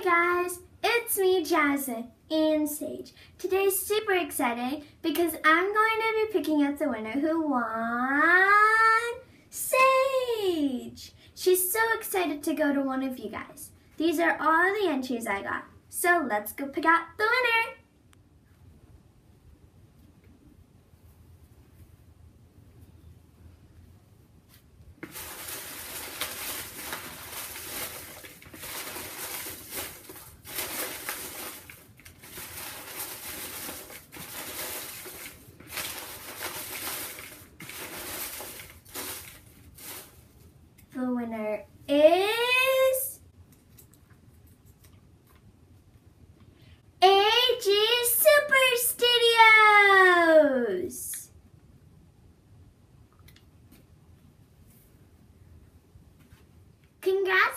Hey guys, it's me Jasmine and Sage. Today's super exciting because I'm going to be picking out the winner who won Sage. She's so excited to go to one of you guys. These are all the entries I got. So let's go pick out the winner. The winner is AG Super Studios.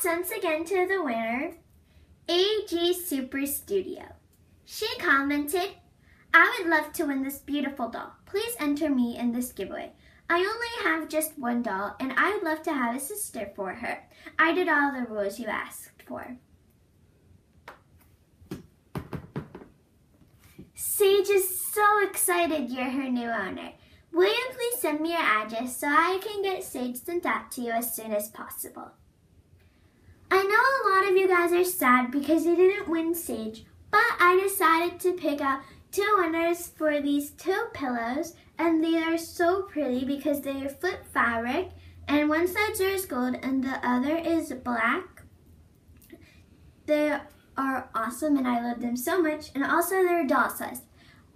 Congrats once again to the winner, AG Super Studio. She commented, I would love to win this beautiful doll. Please enter me in this giveaway. I only have just one doll, and I would love to have a sister for her. I did all the rules you asked for. Sage is so excited you're her new owner. Will you please send me your address so I can get Sage sent out to you as soon as possible? I know a lot of you guys are sad because you didn't win Sage, but I decided to pick out two winners for these two pillows and they are so pretty because they are flip fabric and one side is gold and the other is black. They are awesome and I love them so much and also they're doll size.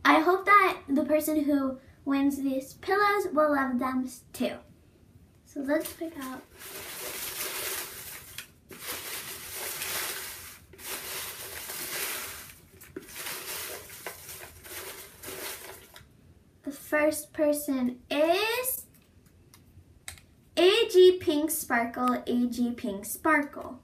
I hope that the person who wins these pillows will love them too. So let's pick out first person is AG Pink Sparkle, AG Pink Sparkle.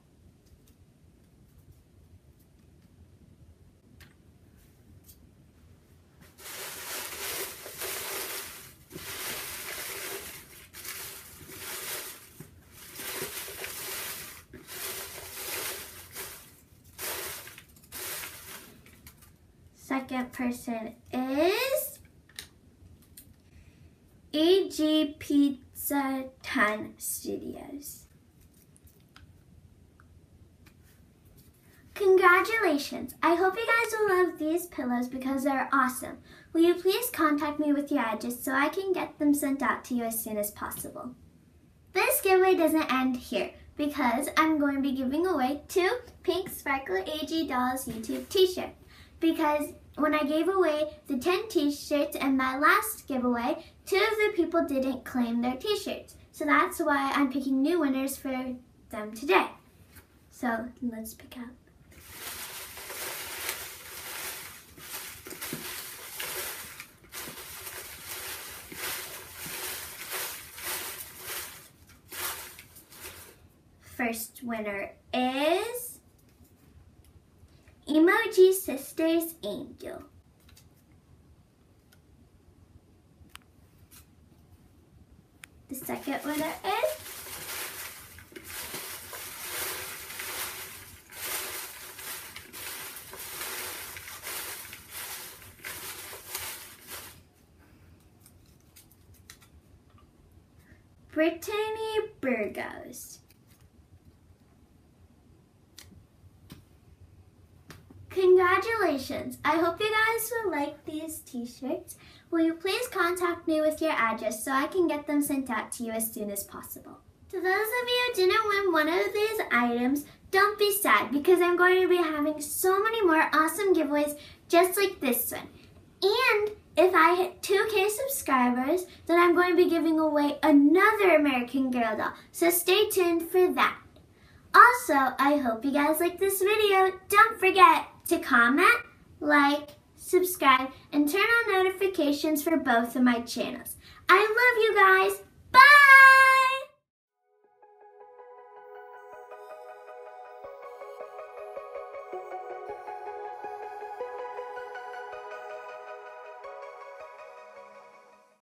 Second person is AG Pizza 10 Studios. Congratulations! I hope you guys will love these pillows because they're awesome. Will you please contact me with your address so I can get them sent out to you as soon as possible? This giveaway doesn't end here because I'm going to be giving away two Pink Sparkle AG Dolls YouTube t-shirts because when I gave away the 10 t-shirts in my last giveaway, two of the people didn't claim their t-shirts. So that's why I'm picking new winners for them today. So let's pick out. First winner is Emoji Sisters Angel. The second winner is Brittany Burgos. Congratulations! I hope you guys will like these t-shirts. Will you please contact me with your address so I can get them sent out to you as soon as possible. To those of you who didn't win one of these items, don't be sad because I'm going to be having so many more awesome giveaways just like this one. And if I hit 2k subscribers, then I'm going to be giving away another American Girl doll. So stay tuned for that. Also, I hope you guys like this video. Don't forget to comment, like, subscribe, and turn on notifications for both of my channels. I love you guys. Bye!